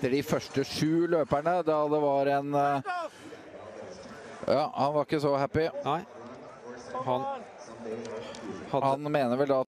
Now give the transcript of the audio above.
etter de første sju løperne, da det var en eh, Ja, han var ikke så happy. Nei. Han hadde Han mener vel da